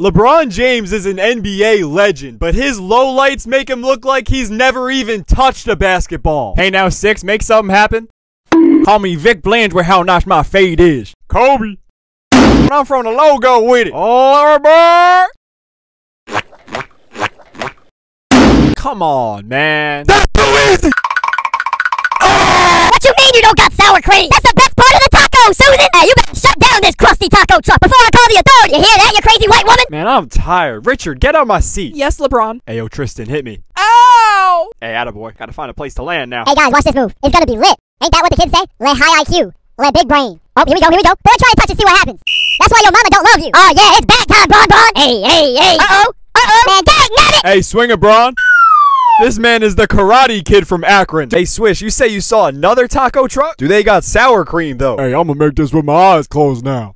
LeBron James is an NBA legend, but his lowlights make him look like he's never even touched a basketball. Hey now, Six, make something happen. Call me Vic Blanche with how nice my fade is. Kobe. I'm from the logo with it. All right, Come on, man. That's too easy. What you mean you don't got sour cream? That's the best part of the taco, Susan! Hey, you better shut down this crusty taco truck before I call the authority! You hear that, you crazy white woman? Man, I'm tired. Richard, get out my seat. Yes, LeBron. Ayo, Tristan, hit me. Ow! Hey, attaboy. Gotta find a place to land now. Hey guys, watch this move. It's gonna be lit. Ain't that what the kids say? Let high IQ. Let big brain. Oh, here we go, here we go. Boy, try and touch and see what happens. That's why your mama don't love you. Oh yeah, it's back time, Bon Bon. Hey, hey, hey. Uh-oh. Uh-oh. Man, dang, nabbit! Hey, swing it, Braun. This man is the Karate Kid from Akron. Hey, Swish, you say you saw another taco truck? Do they got sour cream, though? Hey, I'm gonna make this with my eyes closed now.